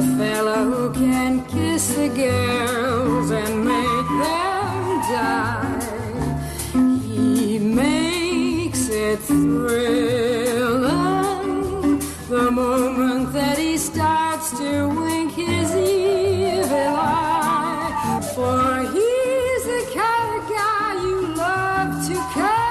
a fella who can kiss the girls and make them die. He makes it thrilling the moment that he starts to wink his evil eye. For he's the kind of guy you love to curse.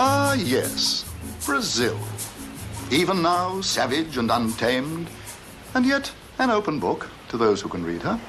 Ah, yes, Brazil. Even now, savage and untamed, and yet an open book to those who can read her.